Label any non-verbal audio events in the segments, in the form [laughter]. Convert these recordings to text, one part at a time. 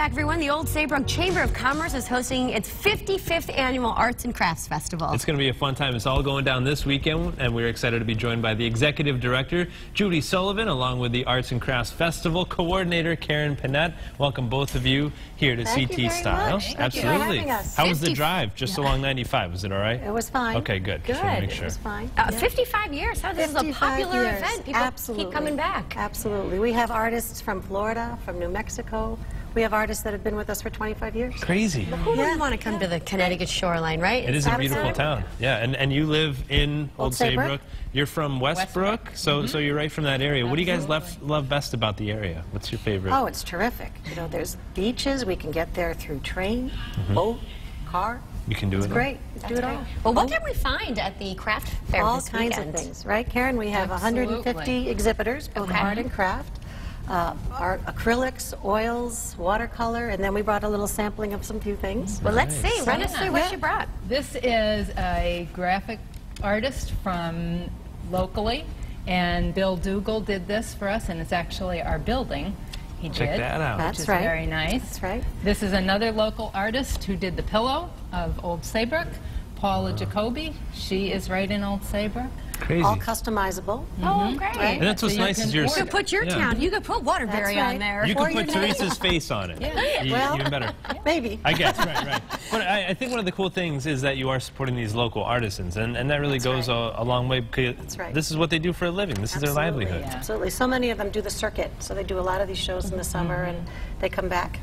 back, everyone. The Old Saybrook Chamber of Commerce is hosting its 55th annual Arts and Crafts Festival. It's going to be a fun time. It's all going down this weekend, and we're excited to be joined by the executive director, Judy Sullivan, along with the Arts and Crafts Festival coordinator, Karen Panett. Welcome both of you here to Thank CT you very Style. much. Thank you Absolutely. for us. How was the drive just along 95? Was it all right? It was fine. Okay, good. Good. Just wanna make sure. It was fine. Uh, Yeah. 55 years. Huh? This is a popular years. event. People Absolutely. keep coming back. Absolutely. We have artists from Florida, from New Mexico. We have artists that have been with us for 25 years. Crazy. Who Yeah. wouldn't want to come to the Connecticut shoreline, right? It is a beautiful town. Yeah, and, and you live in Old, Old Saybrook. Saybrook. You're from Westbrook, Westbrook. so so you're right from that area. What do you guys love, love best about the area? What's your favorite? Oh, it's terrific. You know, there's beaches. We can get there through train, Mm-hmm. boat, car. you can do It's it all. great. Do it all. Well, what can we find at the craft fair All this kinds weekend? of things, right, Karen? We have 150 exhibitors, both Okay. art and craft. Uh, art, acrylics, oils, watercolor, and then we brought a little sampling of some few things. Well, let's see. Run us through what Yeah. you brought. This is a graphic artist from locally, and Bill Dougal did this for us, and it's actually our building. He Check did, that out. which That's is right. very nice. That's right. This is another local artist who did the pillow of Old Saybrook, Paula Jacoby. She is right in Old Saybrook. Crazy. All customizable. Oh, mm-hmm. great. and that's what's So you nice is can you're You order. could put your yeah. town. You could put Waterbury That's on there. You Or could put. Teresa's face on it. Yeah. Well- Even better. [laughs] Maybe. I guess, right, right. But I, I think one of the cool things is that you are supporting these local artisans, and, and that really That's goes right. a, a long way because That's right. this is what they do for a living. This is their livelihood. Yeah. Absolutely. So many of them do the circuit, so they do a lot of these shows in the mm-hmm. summer and they come back.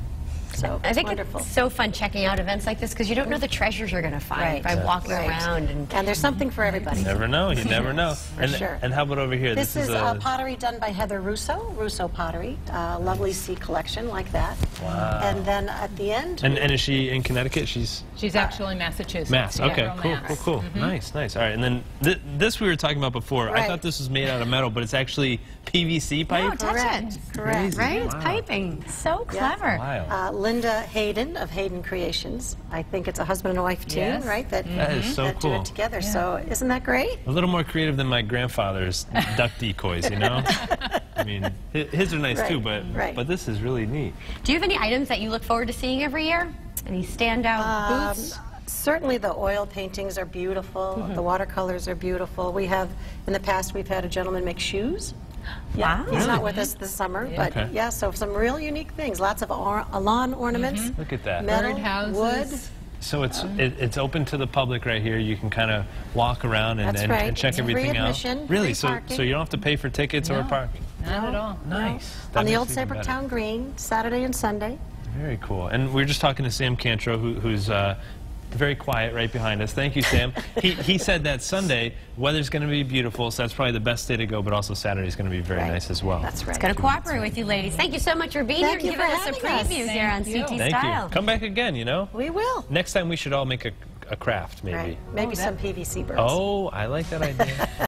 So I think wonderful. it's so fun checking out events like this because you don't know the treasures you're going to find Right. by walking Right. around. And And there's something for everybody. You never know. You [laughs] never know. and, sure. and how about over here? This, is a uh, pottery done by Heather Russo, Russo Pottery, uh, lovely sea collection like that. Wow. And then at the end, and, and is she in Connecticut? She's She's actually Massachusetts. Mass. Okay, real cool, Mass. cool, cool. Nice, nice. All right, and then th- this we were talking about before. I thought this was made out of metal, but it's actually PVC no, pipe. touch Correct. it. Correct. Right? It's piping. So Yeah. clever. Wow. uh, Linda Hayden of Hayden Creations. I think it's a husband and wife team, Yes. right? That, That is so that do cool. it together. So isn't that great? A little more creative than my grandfather's [laughs] duck decoys, you know? I mean, his are nice too, but right. but this is really neat. Do you have any items that you look forward to seeing every year? Any standout Um, booths? certainly the oil paintings are beautiful. The watercolors are beautiful. We have, in the past, we've had a gentleman make shoes. Wow. He's not with us this summer, but Okay. yeah, so some real unique things. Lots of or- lawn ornaments, Look at that. metal, Birdhouses. wood. So it's it, it's open to the public right here. You can kind of walk around and, and, right. and check It's everything out. Really? So parking. so you don't have to pay for tickets or No. parking. Not at all. Nice. That on the old it Saybrook. Town Green, Saturday and Sunday. Very cool. And we were just talking to Sam Kantrow, who, who's uh, very quiet right behind us. Thank you, Sam. he, he said that Sunday, weather's going to be beautiful, so that's probably the best day to go, but also Saturday's going to be very Right. nice as well. That's right. It's going to cooperate with you, ladies. Thank you so much for being Thank here and giving us a having us. preview here on Thank you. CT Thank Style. you. Come back again, you know? We will. Next time we should all make a, a craft, maybe. Right. Maybe Oh, some that- PVC birds. Oh, I like that idea. [laughs]